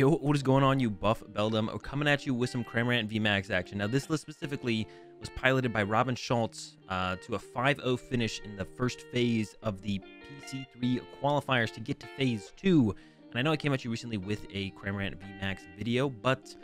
Yo, what is going on, you buff Beldum? We're coming at you with some Cramorant VMAX action. Now, this list specifically was piloted by Robin Schulz uh, to a 5-0 finish in the first phase of the PC3 qualifiers to get to phase 2. And I know I came at you recently with a Cramorant VMAX video, but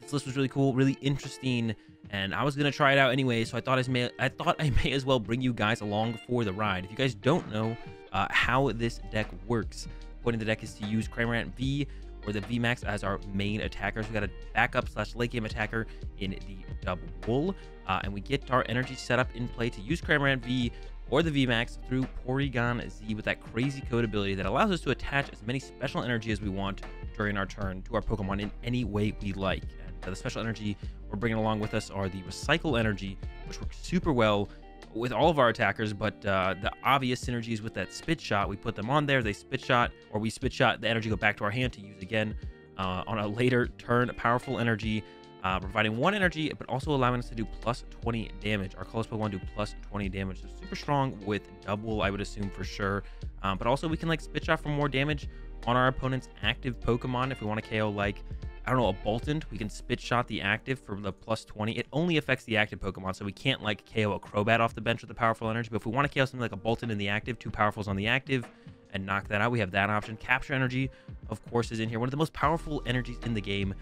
this list was really cool, really interesting, and I was gonna try it out anyway. So I thought I may, I thought I may as well bring you guys along for the ride. If you guys don't know uh, how this deck works, point in the deck is to use Cramorant V or the VMAX as our main attackers. We got a backup slash late game attacker in the double bull. Uh, and we get our energy set up in play to use Cramorant V or the VMAX through Porygon Z with that crazy code ability that allows us to attach as many special energy as we want during our turn to our Pokemon in any way we like. And uh, the special energy we're bringing along with us are the Recycle Energy, which works super well with all of our attackers, but uh, the obvious synergies with that spit shot, we put them on there, they spit shot, or we spit shot, the energy go back to our hand to use again uh, on a later turn. Powerful energy, uh, providing one energy, but also allowing us to do plus 20 damage. Our colorless Pokemon do plus 20 damage, so super strong with Dubwool, I would assume for sure. Um, but also we can like spit shot for more damage on our opponent's active Pokemon if we want to KO like I don't know, a Boltund. We can spit shot the active for the plus 20. It only affects the active Pokemon, so we can't like KO a Crobat off the bench with the powerful energy. But if we want to KO something like a Boltund in the active, two powerfuls on the active, and knock that out, we have that option. Capture energy, of course, is in here. One of the most powerful energies in the game,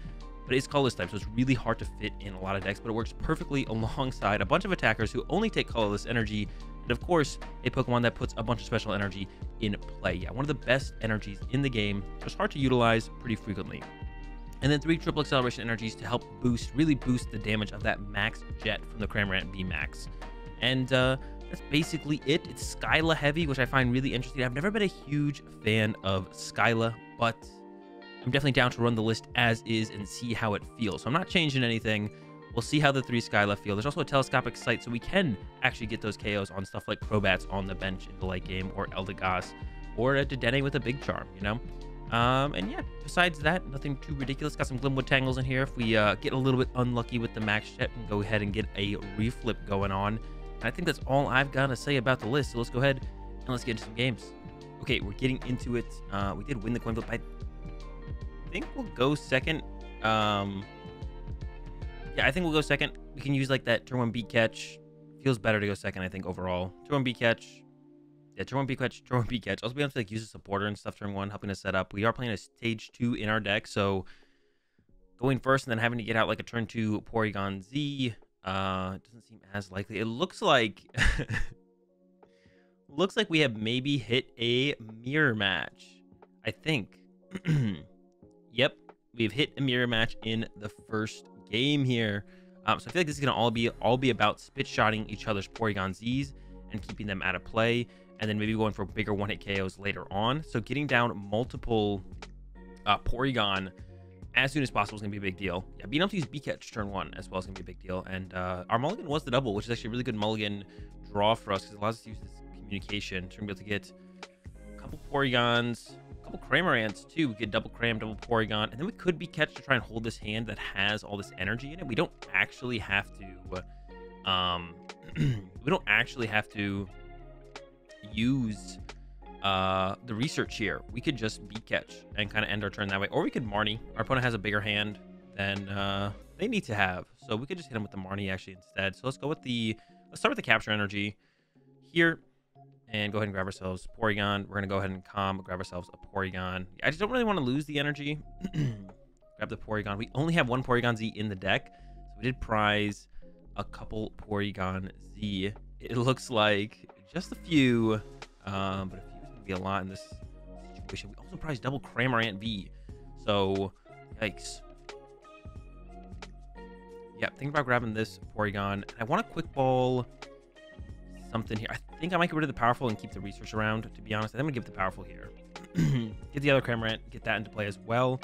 but it's colorless type, so it's really hard to fit in a lot of decks, but it works perfectly alongside a bunch of attackers who only take colorless energy, and of course, a Pokemon that puts a bunch of special energy in play. Yeah, one of the best energies in the game, just hard to utilize pretty frequently and then three triple acceleration energies to help boost, really boost the damage of that max jet from the Cramorant Max. And uh, that's basically it. It's Skyla heavy, which I find really interesting. I've never been a huge fan of Skyla, but I'm definitely down to run the list as is and see how it feels. So I'm not changing anything. We'll see how the three Skyla feel. There's also a telescopic sight, so we can actually get those KOs on stuff like Crobats on the bench in the late game, or Eldegoss, or a Dedenne with a big charm, you know? Um, and yeah, besides that, nothing too ridiculous. Got some Glimwood Tangles in here. If we uh, get a little bit unlucky with the Max Jet, and go ahead and get a reflip going on. And I think that's all I've got to say about the list. So let's go ahead and let's get into some games. Okay, we're getting into it. Uh, we did win the coin flip. I think we'll go second. Um, yeah, I think we'll go second. We can use like that turn one Beak Catch. Feels better to go second, I think, overall. Turn one Beak Catch yeah, one Beak Catch, one Beak Catch. Also, we have to like use a supporter and stuff turn one, helping us set up. We are playing a stage two in our deck, so going first and then having to get out like a turn two Porygon Z uh doesn't seem as likely. It looks like looks like we have maybe hit a mirror match. I think. yep, we've hit a mirror match in the first game here. Um, so I feel like this is gonna all be all be about spit shotting each other's Porygon Z's and keeping them out of play and then maybe going for bigger one hit KOs later on. So getting down multiple uh, Porygon as soon as possible is going to be a big deal. Yeah, being able to use Beak Catch turn one as well is going to be a big deal. And uh, our mulligan was the Dubwool, which is actually a really good mulligan draw for us because it allows us to use this communication to be able to get a couple Porygons, a couple Cramorants too. We could double Cram, double Porygon, and then we could Beak Catch to try and hold this hand that has all this energy in it. We don't actually have to, um, we don't actually have to use uh, the research here. We could just Beak Catch and kind of end our turn that way. Or we could Marnie. Our opponent has a bigger hand than uh, they need to have. So we could just hit him with the Marnie actually instead. So let's go with the, let's start with the capture energy here and go ahead and grab ourselves Porygon. We're going to go ahead and Comm, grab ourselves a Porygon. I just don't really want to lose the energy. grab the Porygon. We only have one Porygon Z in the deck. So we did prize a couple Porygon Z. It looks like just a few, um, but a few is going to be a lot in this situation. We also priced double Cramorant V. So, yikes. Yeah, think about grabbing this Porygon. I want a quick ball something here. I think I might get rid of the powerful and keep the research around, to be honest. I'm going to give the powerful here. get the other Cramorant, get that into play as well.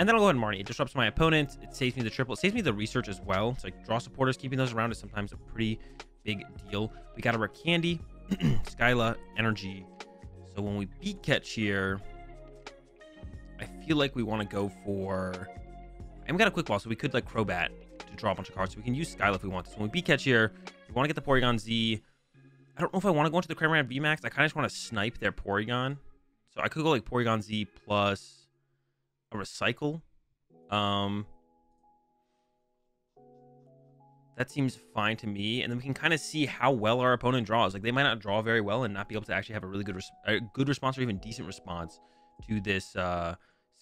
And then I'll go ahead and Marnie. It disrupts my opponent. It saves me the triple. It saves me the research as well. So like draw supporters, keeping those around is sometimes a pretty big deal. We got a candy, Skyla energy. So when we Beak Catch here, I feel like we want to go for. And we got a quick ball, so we could like Crobat to draw a bunch of cards. So we can use Skyla if we want. So when we Beak Catch here, we want to get the Porygon Z. I don't know if I want to go into the Cramorant VMAX. I kind of just want to snipe their Porygon. So I could go like Porygon Z plus a recycle. Um, that seems fine to me. And then we can kind of see how well our opponent draws. Like they might not draw very well and not be able to actually have a really good, a good response or even decent response to this uh,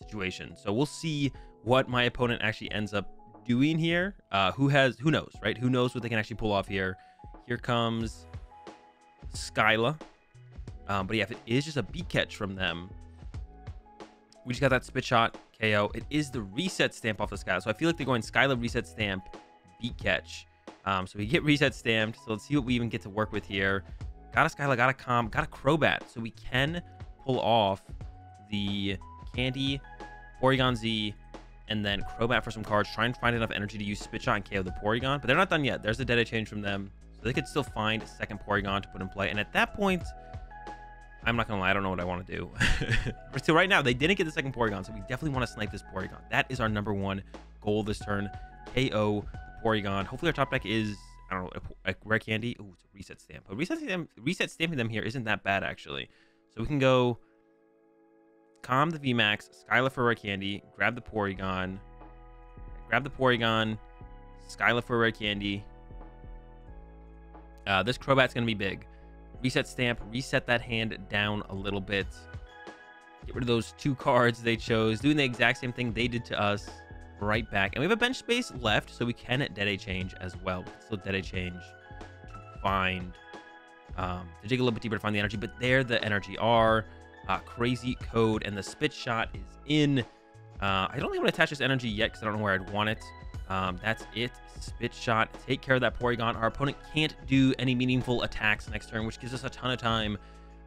situation. So we'll see what my opponent actually ends up doing here. Uh, who has, who knows, right? Who knows what they can actually pull off here? Here comes Skyla. Um, but yeah, if it is just a Beak Catch from them, we just got that spit shot KO. It is the reset stamp off the Skyla. So I feel like they're going Skyla reset stamp, Beak Catch. Um, so we get reset stamped. So let's see what we even get to work with here. Got a Skyla, got a Comm, got a Crobat. So we can pull off the Candy, Porygon Z, and then Crobat for some cards. Try and find enough energy to use Spit Shot and KO the Porygon. But they're not done yet. There's a Dede-Change from them. So they could still find a second Porygon to put in play. And at that point, I'm not gonna lie, I don't know what I want to do. so right now, they didn't get the second Porygon, so we definitely want to snipe this Porygon. That is our number one goal this turn. KO Porygon. Hopefully our top deck is, I don't know, a, rare candy. Oh, it's a reset stamp. But reset, stamp, reset stamping them here isn't that bad, actually. So we can go Comm the VMAX, Skyla for rare candy, grab the Porygon, grab the Porygon, Skyla for rare candy. Uh, this Crobat's going to be big reset stamp, reset that hand down a little bit. Get rid of those two cards they chose, doing the exact same thing they did to us right back. And we have a bench space left, so we can Dede-Change as well. Still Dede-Change to find, um, to dig a little bit deeper to find the energy, but there the energy are. Uh, crazy code, and the spit shot is in. Uh, I don't think I'm going to attach this energy yet because I don't know where I'd want it. Um, that's it. Spit shot. Take care of that Porygon. Our opponent can't do any meaningful attacks next turn, which gives us a ton of time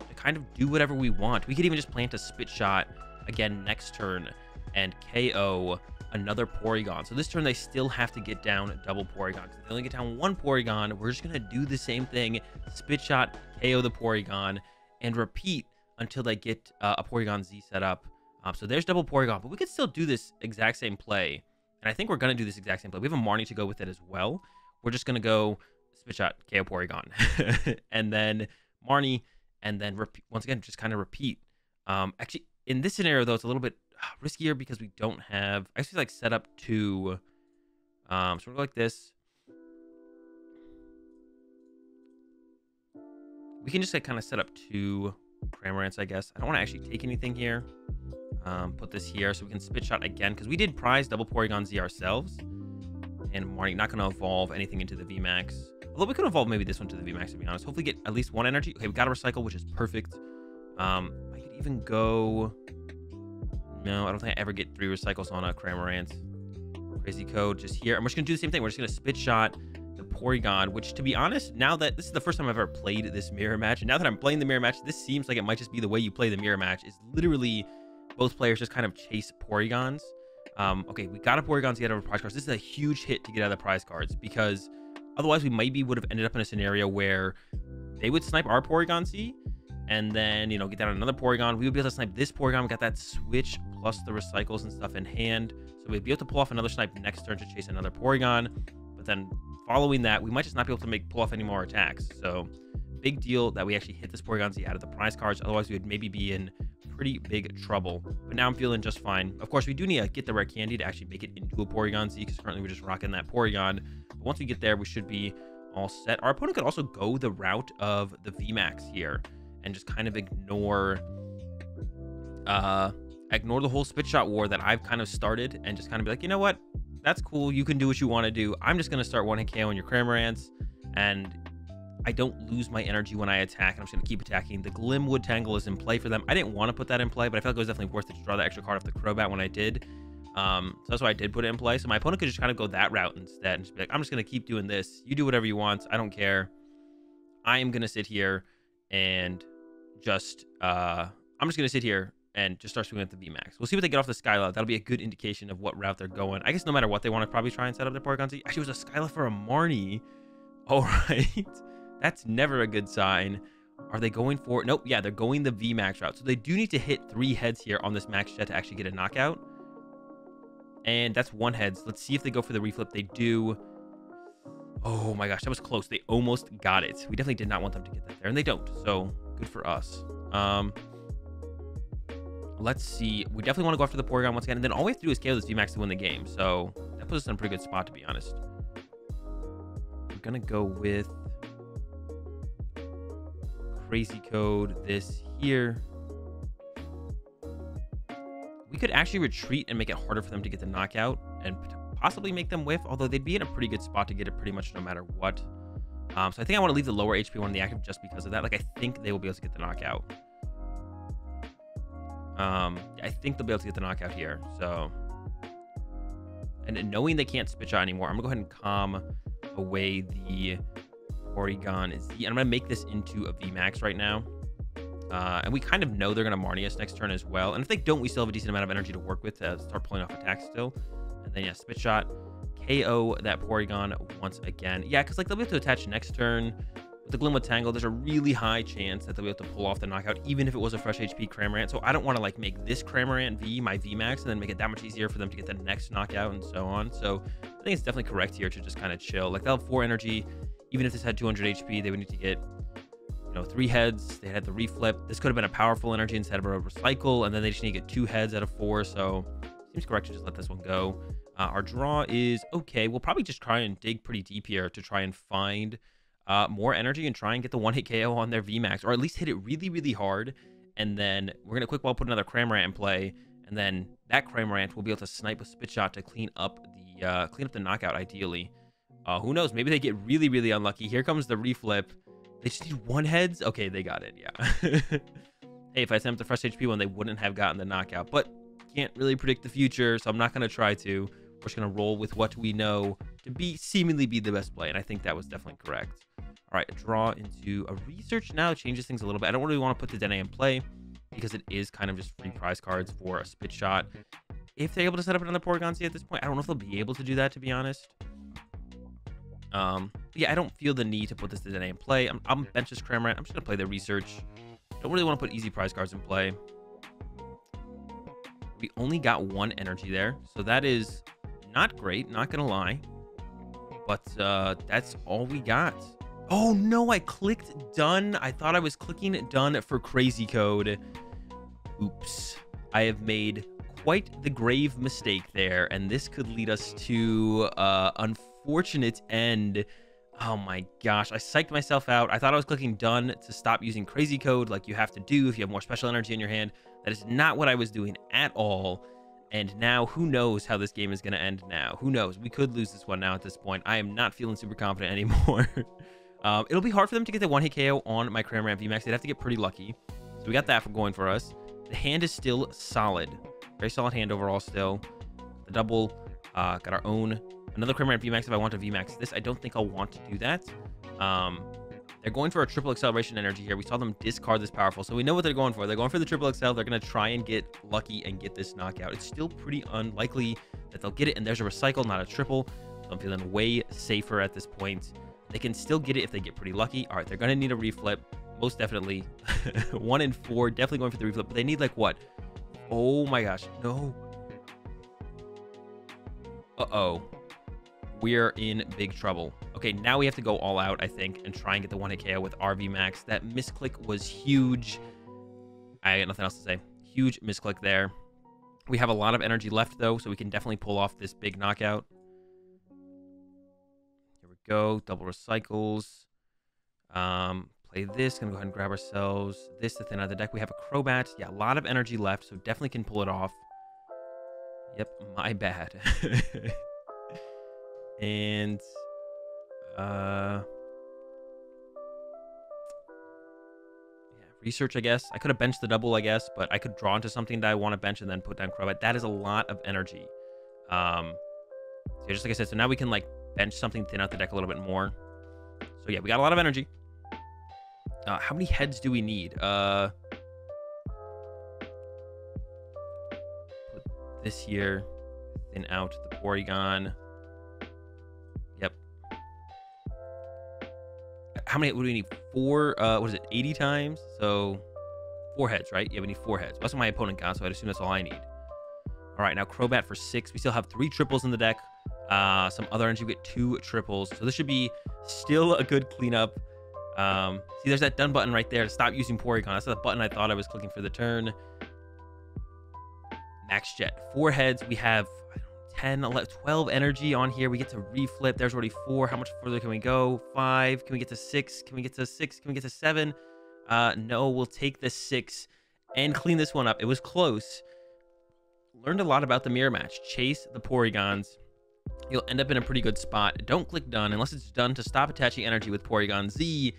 to kind of do whatever we want. We could even just plant a spit shot again next turn and KO another Porygon. So this turn, they still have to get down double Porygon. If they only get down one Porygon, we're just going to do the same thing. Spit shot, KO the Porygon, and repeat until they get uh, a Porygon Z set up. Um, so there's double Porygon, but we could still do this exact same play and I think we're going to do this exact same play. We have a Marnie to go with it as well. We're just going to go Spit Shot, KO Porygon. and then Marnie, and then once again, just kind of repeat. Um, actually, in this scenario, though, it's a little bit riskier because we don't have... Actually, like set up to... Um, sort of like this. We can just like kind of set up two Cramorants, I guess. I don't want to actually take anything here. Um, put this here so we can spit shot again because we did prize double Porygon Z ourselves. And Marnie not going to evolve anything into the VMAX. Although we could evolve maybe this one to the VMAX to be honest. Hopefully get at least one energy. Okay, we got a recycle, which is perfect. Um, I could even go... No, I don't think I ever get three recycles on a Cramorant. Crazy code just here. I'm just going to do the same thing. We're just going to spit shot the Porygon, which to be honest, now that this is the first time I've ever played this mirror match, and now that I'm playing the mirror match, this seems like it might just be the way you play the mirror match. Is literally both players just kind of chase Porygons. Um, okay, we got a Porygon to get out of the prize cards. This is a huge hit to get out of the prize cards because otherwise we maybe would have ended up in a scenario where they would snipe our Porygon Z and then, you know, get down another Porygon. We would be able to snipe this Porygon. We got that switch plus the recycles and stuff in hand. So we'd be able to pull off another snipe next turn to chase another Porygon. But then following that, we might just not be able to make pull off any more attacks. So big deal that we actually hit this Porygon Z out of the prize cards. Otherwise, we would maybe be in pretty big trouble. But now I'm feeling just fine. Of course, we do need to get the rare candy to actually make it into a Porygon Z because currently we're just rocking that Porygon. But once we get there, we should be all set. Our opponent could also go the route of the VMAX here and just kind of ignore uh ignore the whole spit shot war that I've kind of started and just kind of be like, you know what? That's cool. You can do what you want to do. I'm just going to start one hit KO on your Cramorants and I don't lose my energy when I attack, and I'm just going to keep attacking. The Glimwood Tangle is in play for them. I didn't want to put that in play, but I felt like it was definitely worth it to draw that extra card off the Crobat when I did. Um, so that's why I did put it in play. So my opponent could just kind of go that route instead and just be like, I'm just going to keep doing this. You do whatever you want. I don't care. I am going to sit here and just, uh, I'm just going to sit here and just start swinging at the VMAX. We'll see what they get off the Skyla. That'll be a good indication of what route they're going. I guess no matter what, they want to probably try and set up their Porygon Z. Actually, it was a Skyla for a Marnie. All right. That's never a good sign. Are they going for... Nope, yeah, they're going the VMAX route. So they do need to hit three heads here on this max jet to actually get a knockout. And that's one head. So Let's see if they go for the reflip. They do. Oh my gosh, that was close. They almost got it. We definitely did not want them to get that there, and they don't. So good for us. Um, let's see. We definitely want to go after the Porygon once again. And then all we have to do is KO this VMAX to win the game. So that puts us in a pretty good spot, to be honest. We're going to go with Crazy Code this here. We could actually retreat and make it harder for them to get the knockout and possibly make them whiff, although they'd be in a pretty good spot to get it pretty much no matter what. Um, so I think I want to leave the lower HP one in the active just because of that. Like, I think they will be able to get the knockout. Um, I think they'll be able to get the knockout here. So, and knowing they can't spit shot anymore, I'm gonna go ahead and Comm away the Porygon I'm gonna make this into a VMAX right now. Uh, and we kind of know they're gonna Marnie us next turn as well. And if they don't, we still have a decent amount of energy to work with to start pulling off attacks still. And then yeah, spit shot, KO that Porygon once again. Yeah, because like they'll be able to attach next turn with the Glimwood Tangle, there's a really high chance that they'll be able to pull off the knockout, even if it was a fresh HP Cramorant. So I don't want to like make this Cramorant V my VMAX and then make it that much easier for them to get the next knockout and so on. So I think it's definitely correct here to just kind of chill. Like they'll have four energy. Even if this had 200 HP, they would need to get you know, three heads. They had the reflip. This could have been a powerful energy instead of a recycle, and then they just need to get two heads out of four. So seems correct to just let this one go. Uh, our draw is okay. We'll probably just try and dig pretty deep here to try and find uh, more energy and try and get the one hit KO on their VMAX, or at least hit it really, really hard. And then we're gonna quick ball put another Cramorant in play, and then that Cramorant will be able to snipe a spit shot to clean up the uh, clean up the knockout ideally. Uh, who knows? Maybe they get really, really unlucky. Here comes the reflip. They just need one heads. Okay, they got it. Yeah. hey, if I sent them to fresh HP one, they wouldn't have gotten the knockout. But can't really predict the future, so I'm not gonna try to. We're just gonna roll with what we know to be seemingly be the best play, and I think that was definitely correct. All right, draw into a research now changes things a little bit. I don't really want to put the Dedenne in play because it is kind of just free prize cards for a spit shot. If they're able to set up another Porygon at this point, I don't know if they'll be able to do that, to be honest. Um, yeah, I don't feel the need to put this in play. I'm, I'm bench this Cramorant. I'm just going to play the research. Don't really want to put easy prize cards in play. We only got one energy there, so that is not great, not going to lie. But uh, that's all we got. Oh no, I clicked done. I thought I was clicking done for crazy code. Oops. I have made quite the grave mistake there, and this could lead us to uh unfortunate end. Oh my gosh, I psyched myself out. I thought I was clicking done to stop using crazy code like you have to do if you have more special energy in your hand. That is not what I was doing at all. And now, who knows how this game is going to end now? Who knows? We could lose this one now at this point. I am not feeling super confident anymore. Um, it'll be hard for them to get the one hit KO on my Cramorant VMAX. They'd have to get pretty lucky. So we got that for going for us. The hand is still solid. Very solid hand overall still. The Dubwool, uh, got our own, another Cramorant VMAX if I want to VMAX this. I don't think I'll want to do that. Um, they're going for a triple acceleration energy here. We saw them discard this powerful, so we know what they're going for. They're going for the triple accel. They're going to try and get lucky and get this knockout. It's still pretty unlikely that they'll get it, and there's a recycle, not a triple. So I'm feeling way safer at this point. They can still get it if they get pretty lucky. All right, they're going to need a reflip. Most definitely. One in four. Definitely going for the reflip. But they need like what? Oh my gosh. No. Uh-oh. We're in big trouble. Okay, now we have to go all out, I think, and try and get the one hit KO with our VMAX. That misclick was huge. I got nothing else to say. Huge misclick there. We have a lot of energy left, though, so we can definitely pull off this big knockout Here we go. Double recycles. Um, play this. Gonna go ahead and grab ourselves this to thin out of the deck. We have a Crobat. Yeah, a lot of energy left, so definitely can pull it off. Yep, my bad. and uh yeah, research, I guess. I could have benched the Dubwool, I guess, but I could draw into something that I want to bench and then put down Crobat. That is a lot of energy. Um, so just like I said, so now we can like bench something, thin out the deck a little bit more. So yeah, we got a lot of energy. Uh, how many heads do we need? Uh, this year. thin out the Porygon. Yep. How many would we need? Four, uh, what is it, 80 times? So four heads, right? Yeah, we need four heads. That's what my opponent got, so I'd assume that's all I need. All right, now Crobat for six. We still have three triples in the deck. Uh, some other energy, we get two triples. So this should be still a good cleanup. Um, see, there's that done button right there to stop using Porygon. That's the button I thought I was clicking for the turn. Max Jet. Four heads. We have 10, 11, 12 energy on here. We get to reflip. There's already four. How much further can we go? Five. Can we get to six? Can we get to six? Can we get to seven? Uh, no, we'll take the six and clean this one up. It was close. Learned a lot about the mirror match. Chase the Porygons. You'll end up in a pretty good spot. Don't click done unless it's done to stop attaching energy with Porygon Z,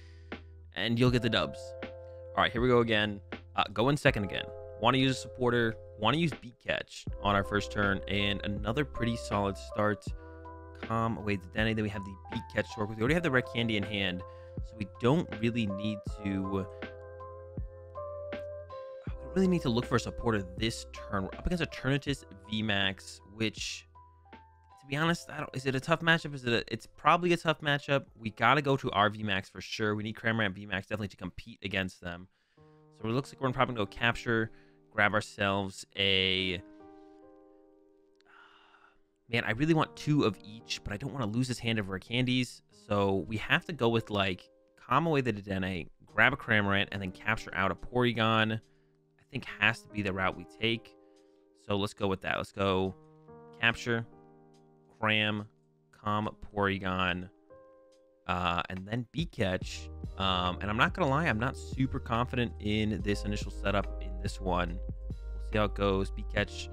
and you'll get the dubs. All right, here we go again. Uh, go in second again. Want to use a supporter. Want to use Beak Catch on our first turn. And another pretty solid start. Comm away the Dedenne. Then we have the Beak Catch to work. We already have the Rare Candy in hand. So we don't really need to... We really need to look for a supporter this turn. We're up against a Eternatus VMAX, which... To be honest, I don't. Is it a tough matchup? Is it? A, it's probably a tough matchup. We gotta go to our VMAX for sure. We need Cramorant VMAX definitely to compete against them. So it looks like we're probably gonna go capture grab ourselves a... Man, I really want two of each, but I don't want to lose this hand of rare candies. So we have to go with, like, Comm away the Dedenne, grab a Cramorant, and then capture out a Porygon. I think has to be the route we take. So let's go with that. Let's go capture, cram, Comm, Porygon, uh, and then Beak Catch. Um, and I'm not going to lie, I'm not super confident in this initial setup this one. We'll see how it goes. Beak Catch.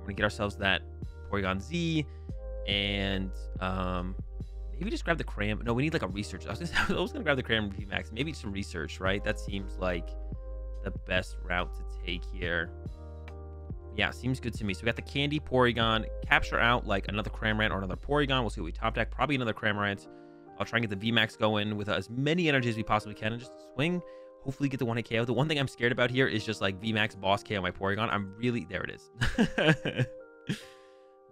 We're to get ourselves that Porygon Z. And um, maybe just grab the Cram. No, we need like a research. I was, I was to grab the Cram VMAX. Maybe some research, right? That seems like the best route to take here. Yeah, seems good to me. So we got the Candy Porygon. Capture out like another Cramorant or another Porygon. We'll see what we top deck. Probably another Cramorant. I'll try and get the VMAX going with as many energies as we possibly can and just swing. Hopefully get the one hit KO. The one thing I'm scared about here is just like VMAX boss KO my Porygon. I'm really there it is.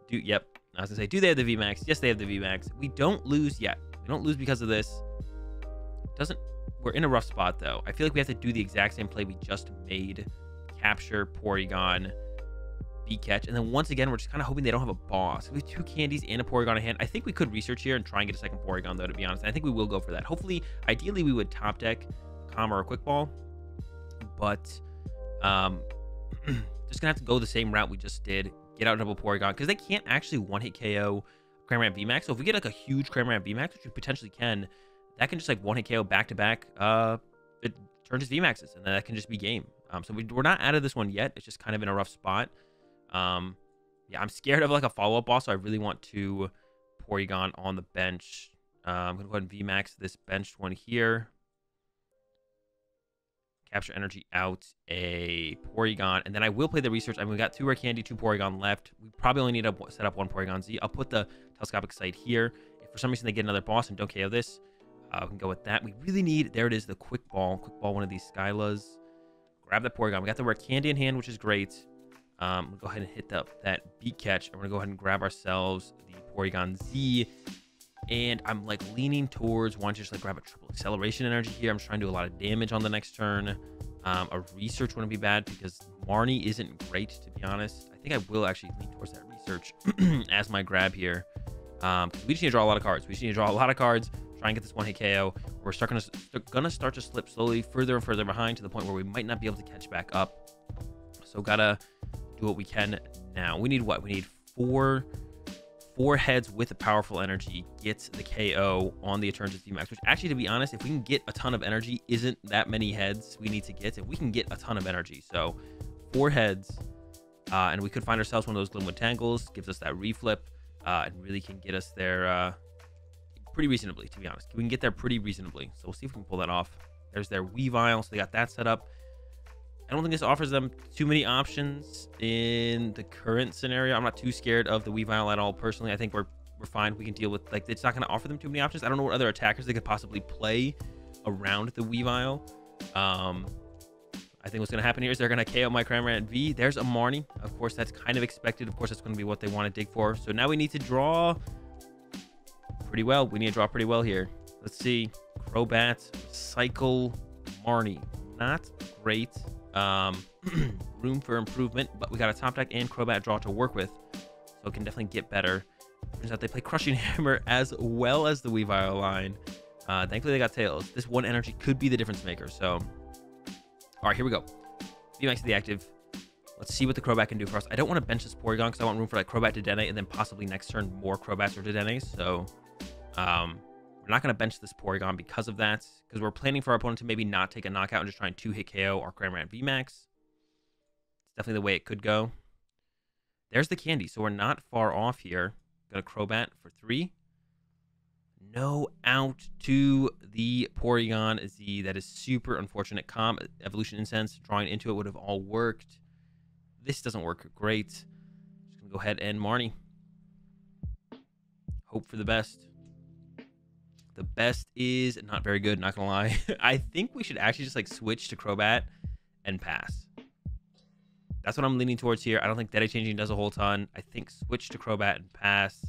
do yep. I was gonna say, do they have the VMAX? Yes, they have the VMAX. We don't lose yet. We don't lose because of this. Doesn't we're in a rough spot though. I feel like we have to do the exact same play we just made. Capture Porygon Beak Catch. And then once again, we're just kind of hoping they don't have a boss. We have two candies and a Porygon in hand. I think we could research here and try and get a second Porygon, though, to be honest. And I think we will go for that. Hopefully, ideally, we would top deck Or a Quick Ball. But um, just to have to go the same route we just did. Get out double Porygon. Because they can't actually one-hit KO Cramorant VMAX. So if we get like a huge Cramorant VMAX, which we potentially can, that can just like one-hit KO back-to-back. Uh, it turns his VMAXs. And then that can just be game. Um, so we, we're not out of this one yet. It's just kind of in a rough spot. Um, yeah, I'm scared of like a follow-up boss, so I really want to Porygon on the bench. Uh, I'm gonna go ahead and VMAX this benched one here. Capture energy out a Porygon, and then I will play the research. I mean, we got two Rare Candy, two Porygon left. We probably only need to set up one Porygon Z. I'll put the Telescopic Sight here. If for some reason they get another boss and don't KO this, uh, we can go with that. We really need, there it is, the Quick Ball. Quick Ball, one of these Skylas. Grab that Porygon. We got the Rare Candy in hand, which is great. Um, we'll go ahead and hit the, that Beak Catch. I'm going to go ahead and grab ourselves the Porygon Z. And I'm like leaning towards wanting to just like grab a triple acceleration energy here. I'm trying to do a lot of damage on the next turn. Um, a research wouldn't be bad because Marnie isn't great, to be honest. I think I will actually lean towards that research as my grab here. Um, we just need to draw a lot of cards. We just need to draw a lot of cards, try and get this one hit KO. We're start gonna, gonna start to slip slowly further and further behind to the point where we might not be able to catch back up. So gotta do what we can now. We need what? We need four four heads with a powerful energy gets the KO on the Eternatus VMAX, which actually, to be honest, if we can get a ton of energy, isn't that many heads we need to get. If we can get a ton of energy, so four heads, uh, and we could find ourselves one of those Glimwood Tangles, gives us that reflip, uh, and really can get us there uh, pretty reasonably, to be honest. We can get there pretty reasonably, so we'll see if we can pull that off. There's their Weavile, so they got that set up. I don't think this offers them too many options in the current scenario. I'm not too scared of the Weavile at all. Personally, I think we're we're fine. We can deal with like it's not going to offer them too many options. I don't know what other attackers they could possibly play around the Weavile. Um, I think what's going to happen here is they're going to KO my Cramorant V. There's a Marnie. Of course, that's kind of expected. Of course, that's going to be what they want to dig for. So now we need to draw pretty well. We need to draw pretty well here. Let's see. Crobat, Cycle, Marnie. Not great. Um, room for improvement, but we got a top deck and Crobat draw to work with, so it can definitely get better. Turns out they play Crushing Hammer as well as the Weavile line. Uh, thankfully, they got Tails. This one energy could be the difference maker, so... Alright, here we go. VMAX to the active. Let's see what the Crobat can do for us. I don't want to bench this Porygon because I want room for like Crobat to Dedenne and then possibly next turn more Crobats or Dedennes. So um, we're not going to bench this Porygon because of that. Because we're planning for our opponent to maybe not take a knockout and just try and two-hit KO our Cramorant VMAX. It's definitely the way it could go. There's the candy. So we're not far off here. Got a Crobat for three. No out to the Porygon Z. That is super unfortunate. Comm, Evolution Incense, drawing into it would have all worked. This doesn't work great. Just going to go ahead and Marnie. Hope for the best. The best is not very good, not gonna lie. I think we should actually just like switch to Crobat and pass. That's what I'm leaning towards here. I don't think Dede changing does a whole ton. I think switch to Crobat and pass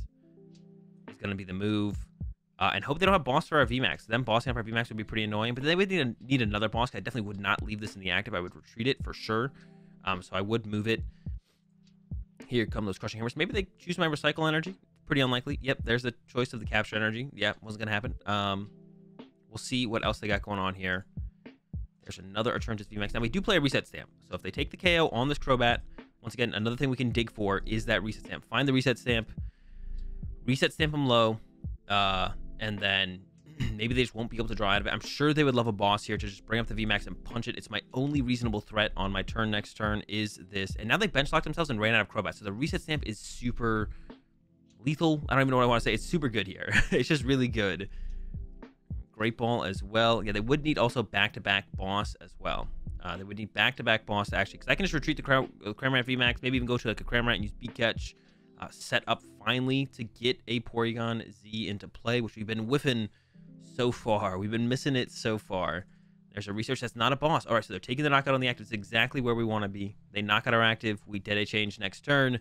is gonna be the move. Uh, and hope they don't have boss for our VMAX. Then boss for our VMAX would be pretty annoying, but they would need, need another boss. I definitely would not leave this in the active. I would retreat it for sure. Um, so I would move it. Here come those crushing hammers. Maybe they choose my recycle energy. Pretty unlikely. Yep, there's the choice of the capture energy. Yeah, wasn't gonna happen. Um, we'll see what else they got going on here. There's another Eternatus VMAX. Now we do play a reset stamp. So if they take the KO on this Crobat, once again, another thing we can dig for is that reset stamp. Find the reset stamp, reset stamp them low, uh, and then maybe they just won't be able to draw out of it. I'm sure they would love a boss here to just bring up the VMAX and punch it. It's my only reasonable threat on my turn next turn is this. And now they bench locked themselves and ran out of Crobat. So the reset stamp is super lethal. I don't even know what I want to say. It's super good here. it's just really good. Great ball as well. Yeah, they would need also back-to-back -back boss as well. Uh, they would need back-to-back -back boss actually, because I can just retreat the Cram Cramorant VMAX, maybe even go to like a Cramorant and use Beak Catch, uh, set up finally to get a Porygon Z into play, which we've been whiffing so far. We've been missing it so far. There's a research that's not a boss. All right, so they're taking the knockout on the active. It's exactly where we want to be. They knock out our active. We Dede-Change next turn.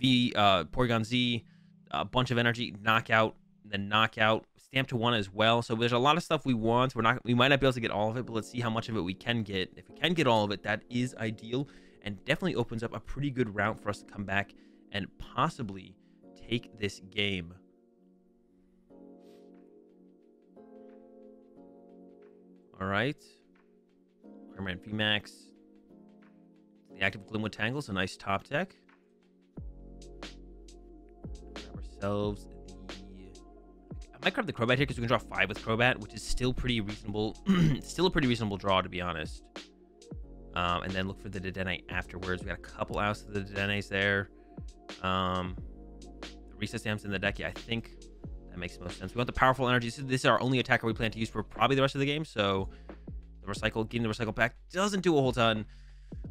V uh, Porygon Z, a bunch of energy, knockout, then knockout, stamp to one as well. So there's a lot of stuff we want. We're not, we might not be able to get all of it, but let's see how much of it we can get. If we can get all of it, that is ideal and definitely opens up a pretty good route for us to come back and possibly take this game. All right. Cramorant VMAX. The active Glimwood Tangles, a nice top deck. The. I might grab the Crobat here because we can draw five with Crobat, which is still pretty reasonable. still a pretty reasonable draw, to be honest. Um, and then look for the Dedenne afterwards. We got a couple outs of the Dedennes there. Um, the Reset Stamps in the deck, yeah, I think that makes most sense. We want the powerful energy. This is, this is our only attacker we plan to use for probably the rest of the game. So the recycle, getting the recycle back doesn't do a whole ton.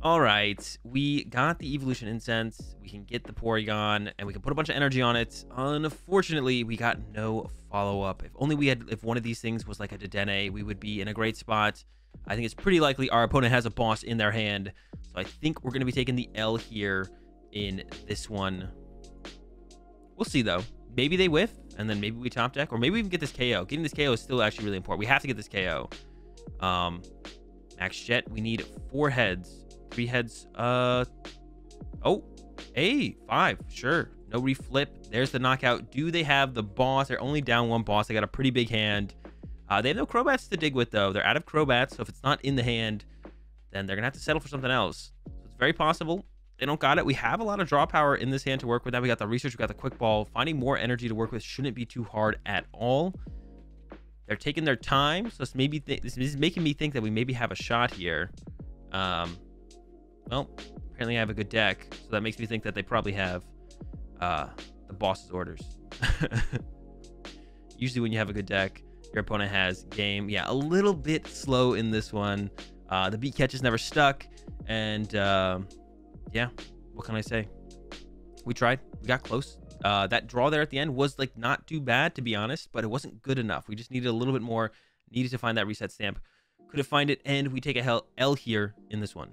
All right, we got the evolution incense. We can get the Porygon, and we can put a bunch of energy on it. Unfortunately, we got no follow-up. If only we had, if one of these things was like a Dedenne, we would be in a great spot. I think it's pretty likely our opponent has a boss in their hand. So I think we're going to be taking the L here in this one. We'll see, though. Maybe they whiff, and then maybe we top deck, or maybe we even get this KO. Getting this KO is still actually really important. We have to get this KO. Um, Max Jet, we need four heads. Three heads. Uh, oh, a five. Sure. No reflip. There's the knockout. Do they have the boss? They're only down one boss. They got a pretty big hand. Uh, they have no Crobats to dig with, though. They're out of Crobats, so if it's not in the hand, then they're to have to settle for something else. So it's very possible they don't got it. We have a lot of draw power in this hand to work with. Now we got the research, we got the quick ball. Finding more energy to work with shouldn't be too hard at all. They're taking their time, so it's maybe this is making me think that we maybe have a shot here. Um, well, apparently I have a good deck, so that makes me think that they probably have uh, the boss's orders. Usually when you have a good deck, your opponent has game. Yeah, a little bit slow in this one. Uh, the Beak Catch is never stuck, and uh, yeah, what can I say? We tried. We got close. Uh, that draw there at the end was like not too bad to be honest, but it wasn't good enough. We just needed a little bit more. Needed to find that reset stamp. Couldn't find it, and we take a L here in this one.